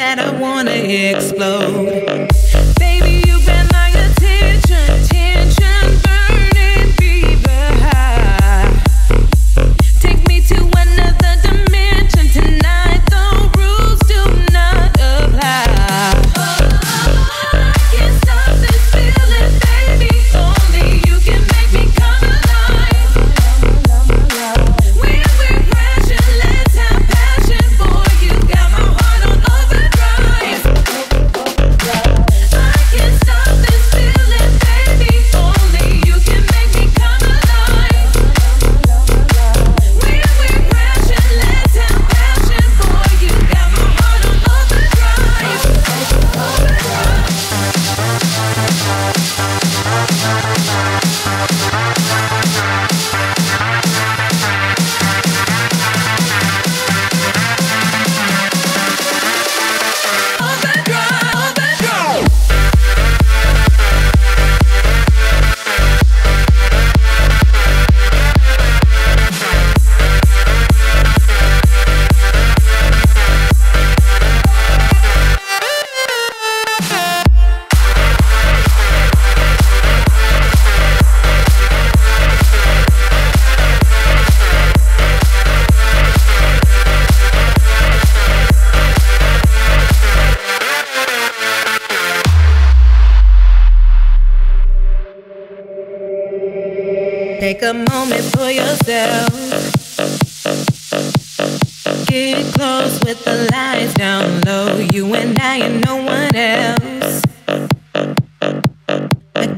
that I wanna explode.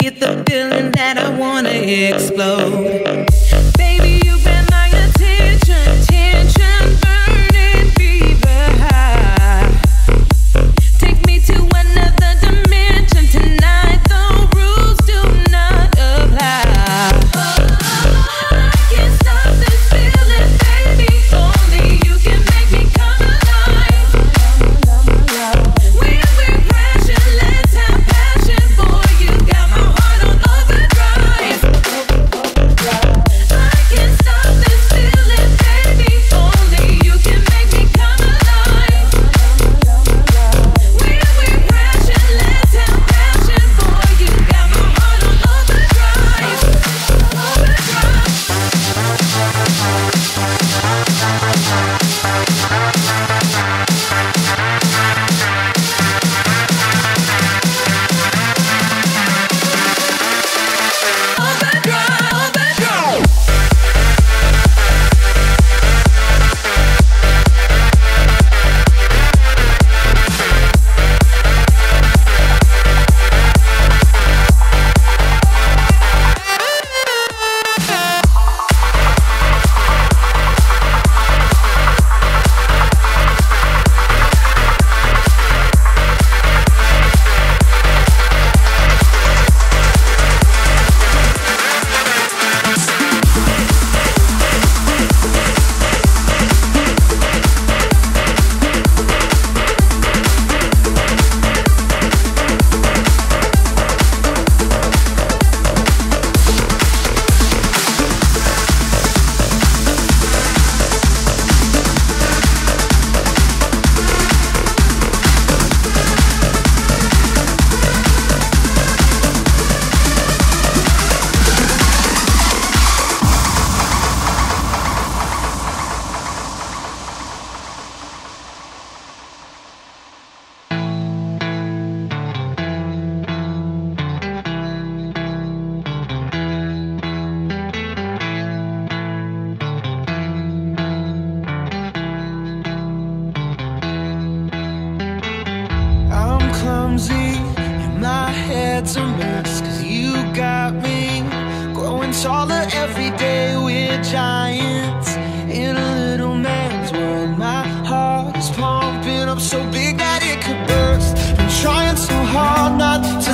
get the feeling that I wanna explode. It's a mess Cause you got me Growing taller every day. We're giants In a little man's world. My heart is pumping up so big That it could burst. I'm trying so hard not to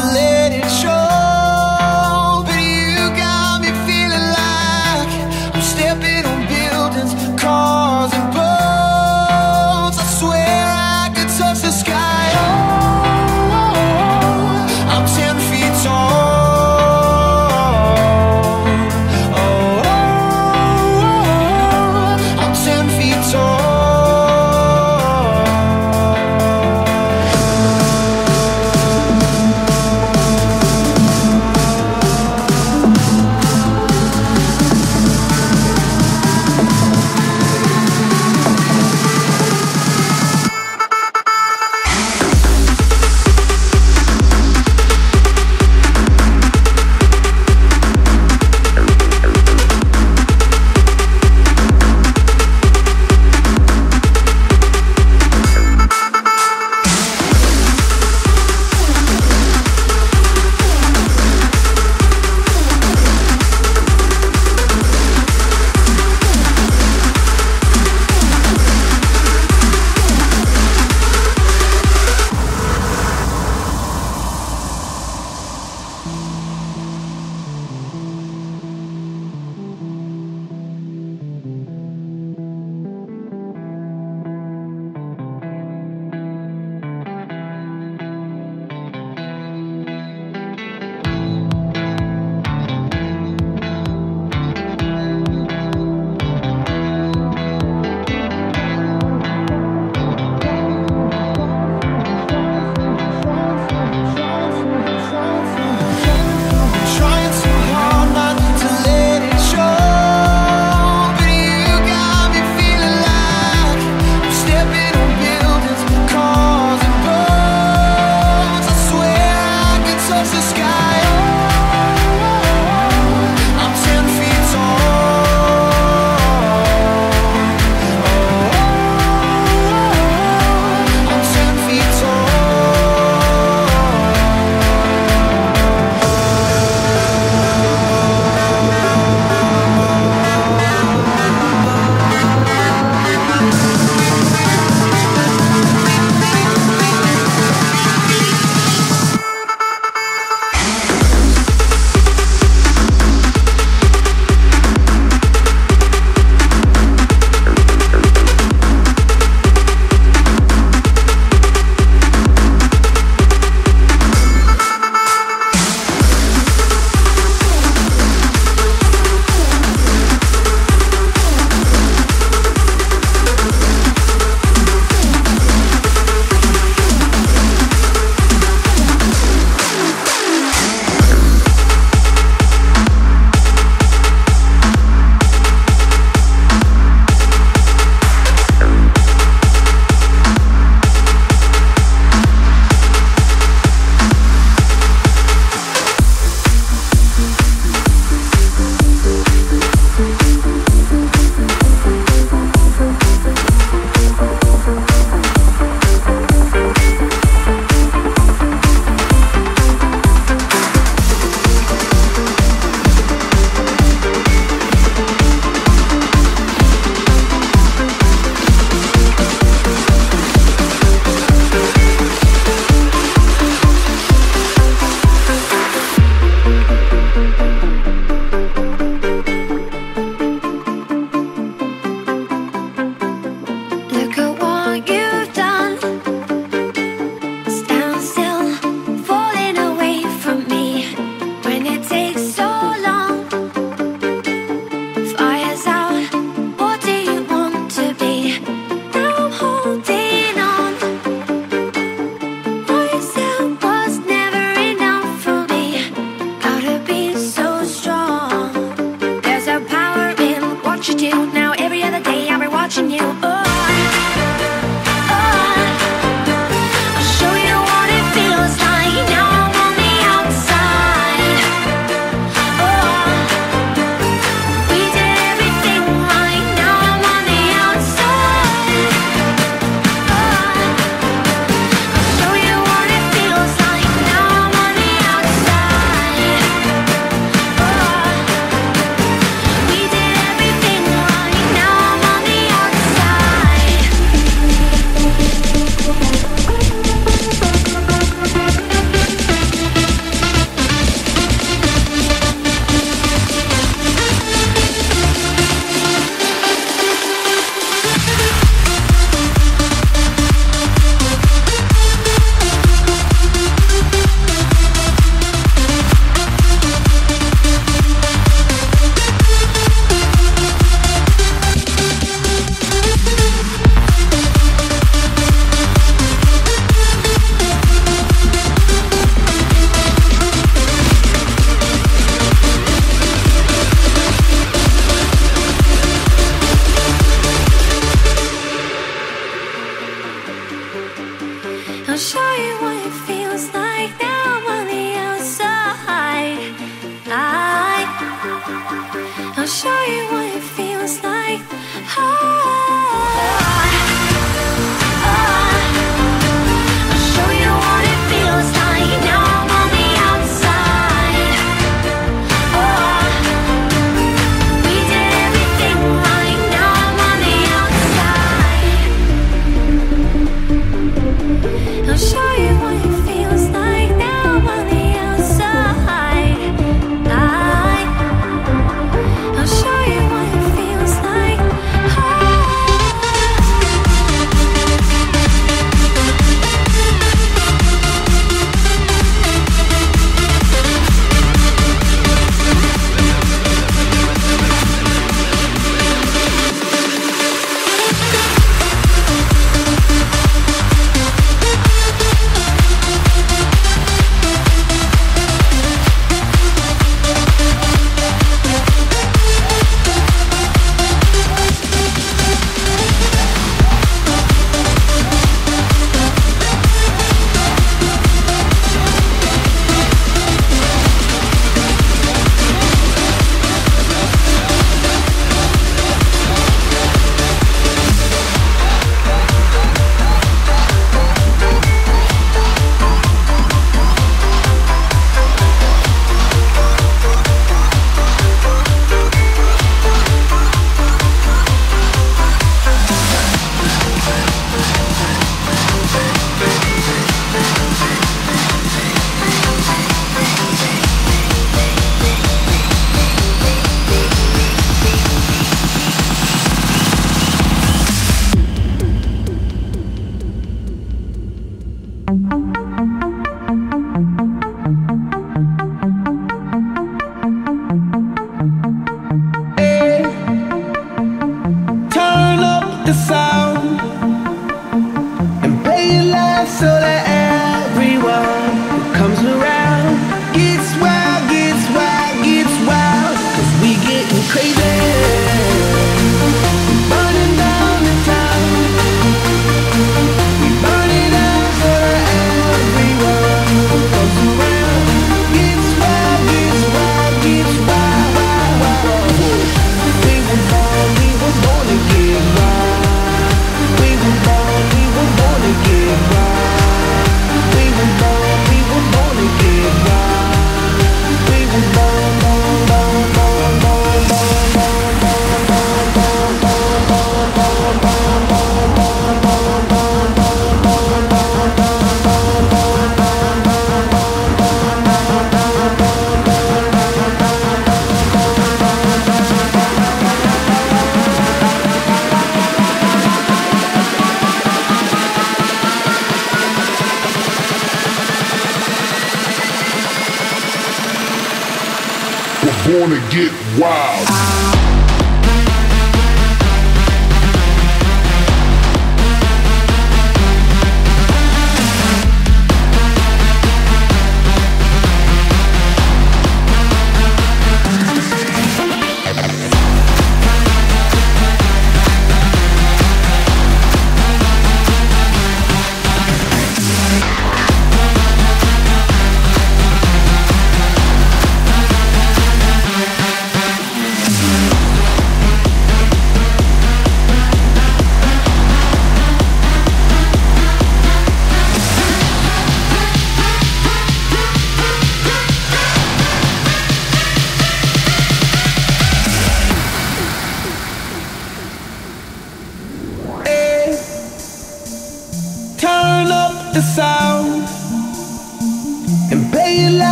crazy